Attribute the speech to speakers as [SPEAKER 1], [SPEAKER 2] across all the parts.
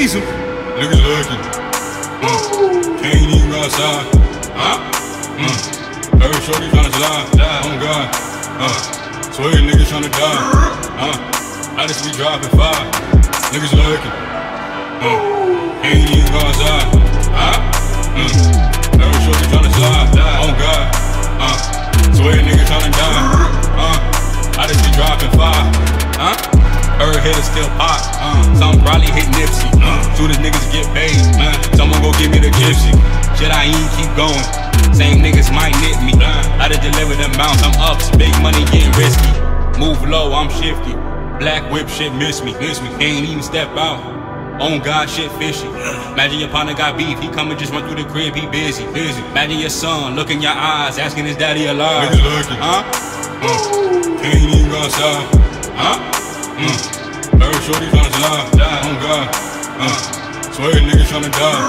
[SPEAKER 1] squeeze him.
[SPEAKER 2] Niggas looking. Mm. Can't even go outside. Huh? Mm. Every shorty tryna slide. Oh God. Uh. Swear niggas tryna die. Uh. I just be dropping five. Niggas lurking. Uh. Can't even go outside. Huh? Her hitters still pop. Uh, some probably hit Nipsey. Uh, soon as niggas get paid, uh, someone go give me the gypsy. Shit, I ain't keep going. Same niggas might nip me. Uh, I just deliver them bounce. I'm ups, big money getting risky. Move low, I'm shifty. Black whip shit miss me, miss me. Can't even step out. On God, shit fishy. Imagine your partner got beef, he come and just run through the crib, he busy, busy. Imagine your son, look in your eyes, asking his daddy alive.
[SPEAKER 1] Niggas lurking.
[SPEAKER 2] Huh? Uh, can't even go outside. Huh? Mm. Every shorty tryna slide. Oh God. Uh. Swear niggas tryna die.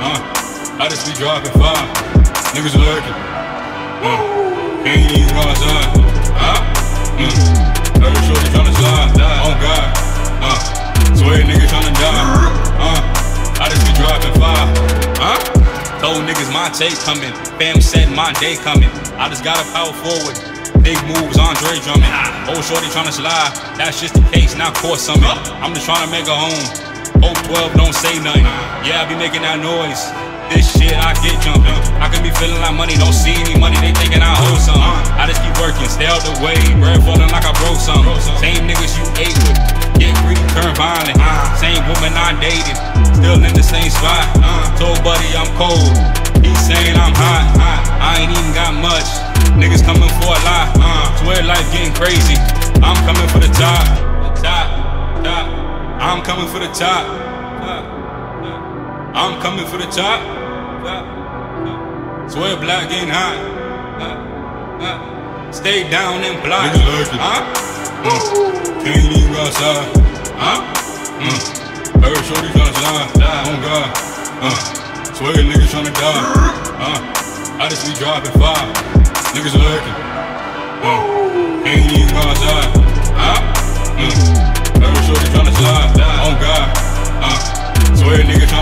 [SPEAKER 2] Uh. I just be dropping five. Niggas lurking. Uh. Can't even go outside. Huh? Mm. Shorty tryna slide. Oh God. Uh. Swear niggas tryna die. Uh. I just be dropping five. Huh? Told niggas my tape coming. Fam said my day coming. I just gotta power forward. Big moves, Andre drumming. Old shorty tryna slide. That's just the case, not court summit. I'm just tryna make a home. Hope 12 don't say nothing. Yeah, I be making that noise. This shit, I get jumping. I can be feeling like money, don't see any money, they thinking I hold something. I just keep working, stay out the way. Bread falling like I broke something. Same niggas you ate with. Get greedy, turn violent. Same woman I dated. Still in the same spot. Told buddy I'm cold. He's saying I'm hot. I ain't even got much. Niggas coming for a lot. Getting crazy. I'm coming for the top. Top, top. I'm coming for the top. I'm coming for the top. Swear black getting hot. Stay down and block. Huh?
[SPEAKER 1] Mm. Can't even go outside.
[SPEAKER 2] Huh?
[SPEAKER 1] Mm. Every shorty tryna slide. Oh God. Uh. Swear niggas tryna die. Uh. I just be dropping five. Niggas lurking. Uh. Can't even go outside.
[SPEAKER 2] Huh?
[SPEAKER 1] Mm. Every shorty tryna slide. Oh God. Uh. Swear niggas tryna die.